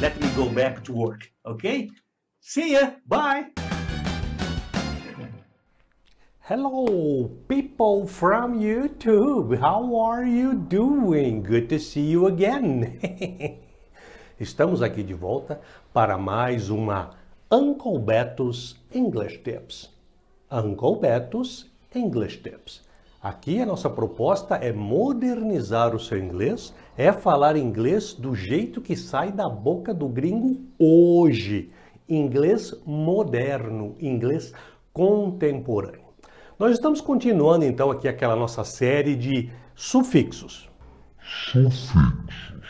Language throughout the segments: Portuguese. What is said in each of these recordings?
let me go back to work, okay? See ya, bye! Hello, people from YouTube. How are you doing? Good to see you again. Estamos aqui de volta para mais uma Uncle Beto's English Tips. Uncle Beto's English Tips. Aqui a nossa proposta é modernizar o seu inglês, é falar inglês do jeito que sai da boca do gringo hoje. Inglês moderno, inglês contemporâneo. Nós estamos continuando então aqui aquela nossa série de sufixos. Sufixos.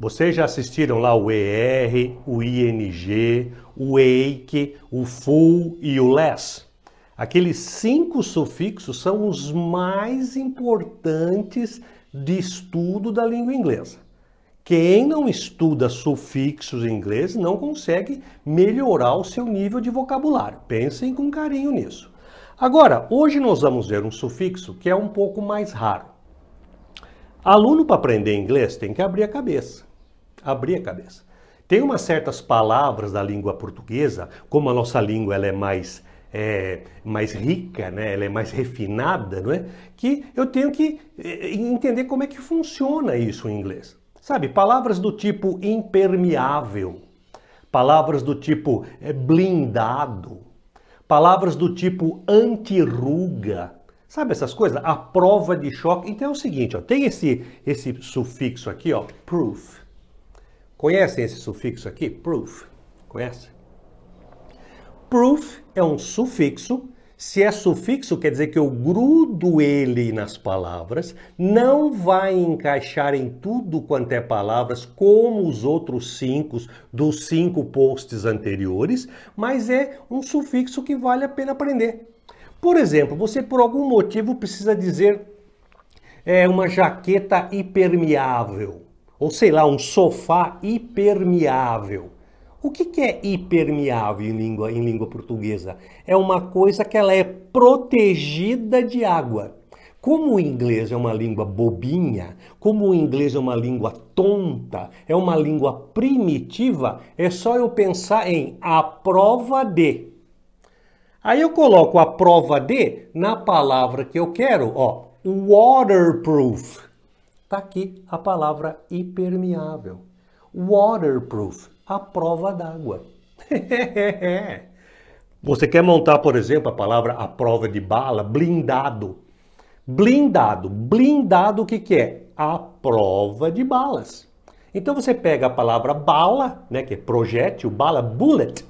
Vocês já assistiram lá o ER, o ING, o EIC, o FUL e o LESS? Aqueles cinco sufixos são os mais importantes de estudo da língua inglesa. Quem não estuda sufixos em inglês não consegue melhorar o seu nível de vocabulário. Pensem com carinho nisso. Agora, hoje nós vamos ver um sufixo que é um pouco mais raro. Aluno para aprender inglês tem que abrir a cabeça. Abrir a cabeça. Tem umas certas palavras da língua portuguesa, como a nossa língua ela é mais é, mais rica, né? ela é mais refinada, não é? que eu tenho que é, entender como é que funciona isso em inglês. Sabe, palavras do tipo impermeável, palavras do tipo é, blindado, Palavras do tipo antirruga. Sabe essas coisas? A prova de choque. Então é o seguinte, ó, tem esse, esse sufixo aqui, ó, proof. Conhecem esse sufixo aqui? Proof. Conhece? Proof é um sufixo se é sufixo, quer dizer que eu grudo ele nas palavras, não vai encaixar em tudo quanto é palavras, como os outros cinco dos cinco posts anteriores, mas é um sufixo que vale a pena aprender. Por exemplo, você por algum motivo precisa dizer é, uma jaqueta impermeável, ou sei lá, um sofá impermeável. O que, que é hipermeável em língua, em língua portuguesa? É uma coisa que ela é protegida de água. Como o inglês é uma língua bobinha, como o inglês é uma língua tonta, é uma língua primitiva, é só eu pensar em a prova de. Aí eu coloco a prova de na palavra que eu quero, ó, waterproof. Tá aqui a palavra impermeável. Waterproof a prova d'água. Você quer montar, por exemplo, a palavra a prova de bala? Blindado. Blindado. Blindado o que, que é? A prova de balas. Então você pega a palavra bala, né, que é projétil, bala, bullet.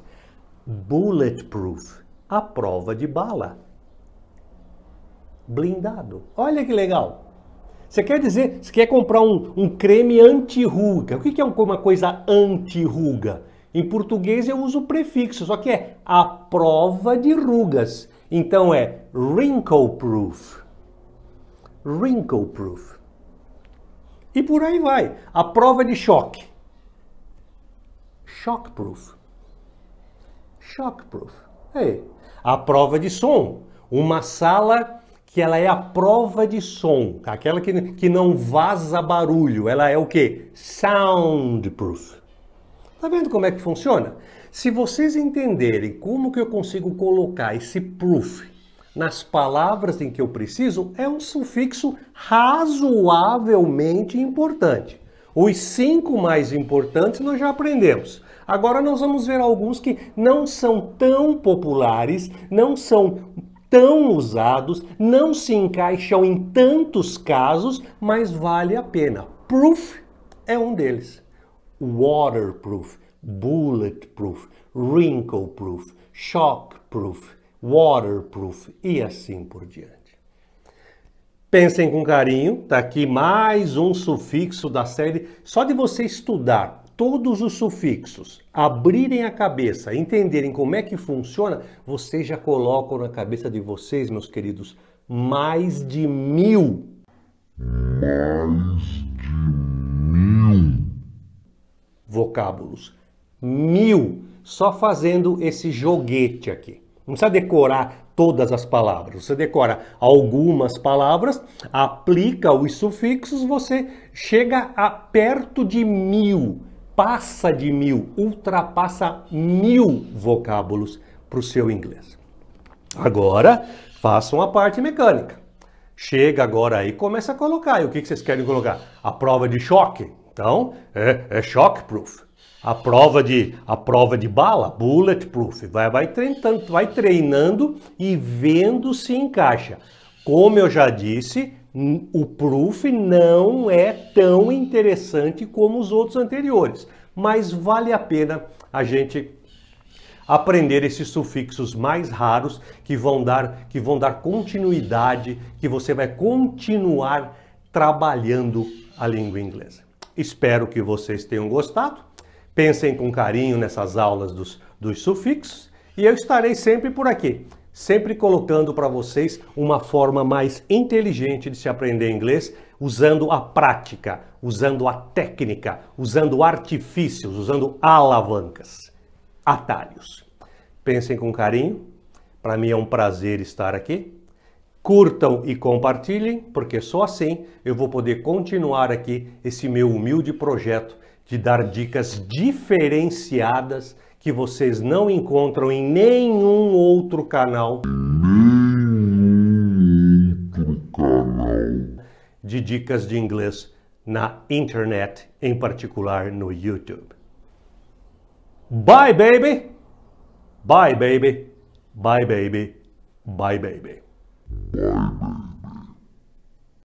Bulletproof. A prova de bala. Blindado. Olha que legal. Você quer dizer, você quer comprar um, um creme anti-ruga. O que é uma coisa anti-ruga? Em português eu uso o prefixo, só que é a prova de rugas. Então é wrinkle proof. Wrinkle proof. E por aí vai. A prova de choque. Shock proof. Shock proof. É. A prova de som. Uma sala que ela é a prova de som, aquela que, que não vaza barulho, ela é o que? Soundproof. Tá vendo como é que funciona? Se vocês entenderem como que eu consigo colocar esse proof nas palavras em que eu preciso, é um sufixo razoavelmente importante. Os cinco mais importantes nós já aprendemos. Agora nós vamos ver alguns que não são tão populares, não são tão usados, não se encaixam em tantos casos, mas vale a pena. Proof é um deles. Waterproof, bulletproof, wrinkleproof, shockproof, waterproof e assim por diante. Pensem com carinho, tá aqui mais um sufixo da série. Só de você estudar todos os sufixos, abrirem a cabeça, entenderem como é que funciona, vocês já colocam na cabeça de vocês, meus queridos, mais de mil. Mais de mil. Vocábulos. Mil. Só fazendo esse joguete aqui. Não precisa decorar todas as palavras. Você decora algumas palavras, aplica os sufixos, você chega a perto de mil passa de mil, ultrapassa mil vocábulos para o seu inglês. Agora, façam a parte mecânica. Chega agora aí, começa a colocar. E o que, que vocês querem colocar? A prova de choque. Então, é, é shockproof. A prova de a prova de bala, bulletproof. Vai, vai, treinando, vai treinando e vendo se encaixa. Como eu já disse, o proof não é tão interessante como os outros anteriores, mas vale a pena a gente aprender esses sufixos mais raros que vão dar que vão dar continuidade, que você vai continuar trabalhando a língua inglesa. Espero que vocês tenham gostado. Pensem com carinho nessas aulas dos, dos sufixos e eu estarei sempre por aqui sempre colocando para vocês uma forma mais inteligente de se aprender inglês, usando a prática, usando a técnica, usando artifícios, usando alavancas, atalhos. Pensem com carinho, para mim é um prazer estar aqui. Curtam e compartilhem, porque só assim eu vou poder continuar aqui esse meu humilde projeto de dar dicas diferenciadas que vocês não encontram em nenhum outro canal. De dicas de inglês na internet, em particular no YouTube. Bye, baby! Bye, baby! Bye, baby! Bye, baby! by me.